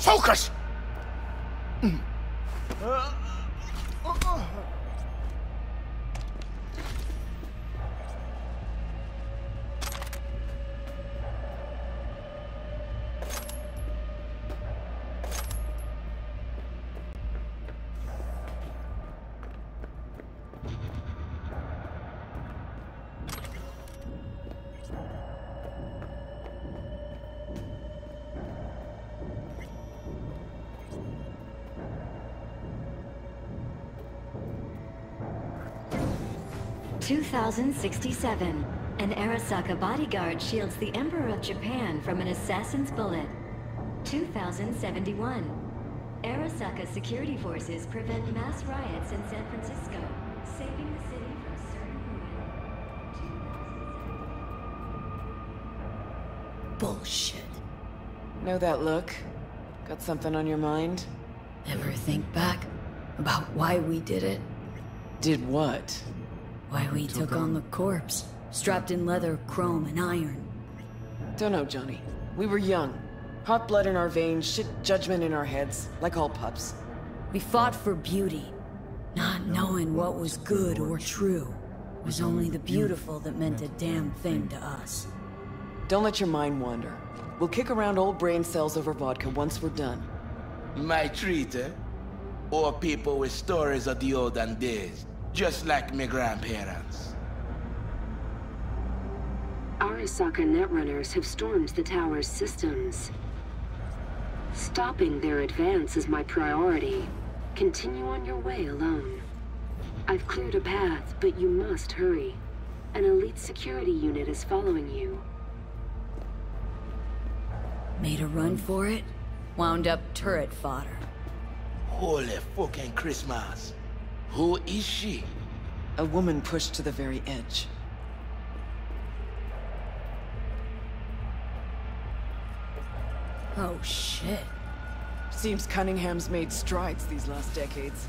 Focus! Mm. Uh. 2067. An Arasaka bodyguard shields the Emperor of Japan from an assassin's bullet. 2071. Arasaka security forces prevent mass riots in San Francisco, saving the city from certain ruin. Bullshit. Know that look? Got something on your mind? Ever think back about why we did it? Did what? Why we took on the corpse, strapped in leather, chrome, and iron. Don't know, Johnny. We were young. Hot blood in our veins, shit judgment in our heads, like all pups. We fought for beauty, not knowing what was good or true. It was only the beautiful that meant a damn thing to us. Don't let your mind wander. We'll kick around old brain cells over vodka once we're done. My treat, eh? Or people with stories of the olden days, just like my grandparents. Arasaka netrunners have stormed the tower's systems. Stopping their advance is my priority. Continue on your way alone. I've cleared a path, but you must hurry. An elite security unit is following you. Made a run for it, wound up turret fodder. Holy fucking Christmas. Who is she? A woman pushed to the very edge. Oh shit. Seems Cunningham's made strides these last decades.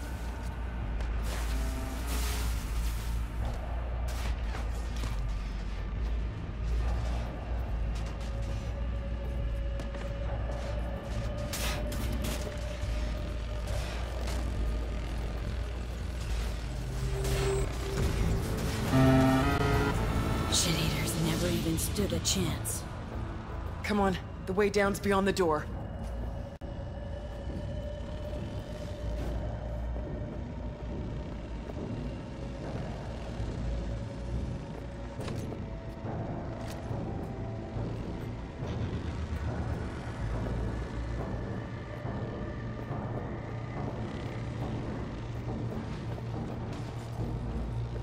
Stood a chance. Come on, the way down's beyond the door.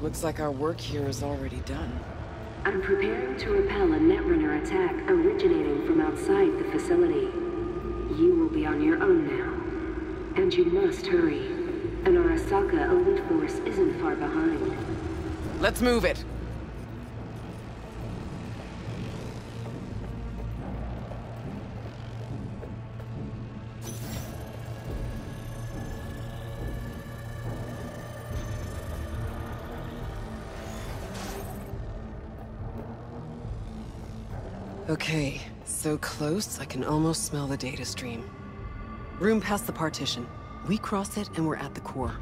Looks like our work here is already done. I'm preparing to repel a netrunner attack originating from outside the facility. You will be on your own now. And you must hurry. An Arasaka elite force isn't far behind. Let's move it! Okay, so close I can almost smell the data stream. Room past the partition. We cross it and we're at the core.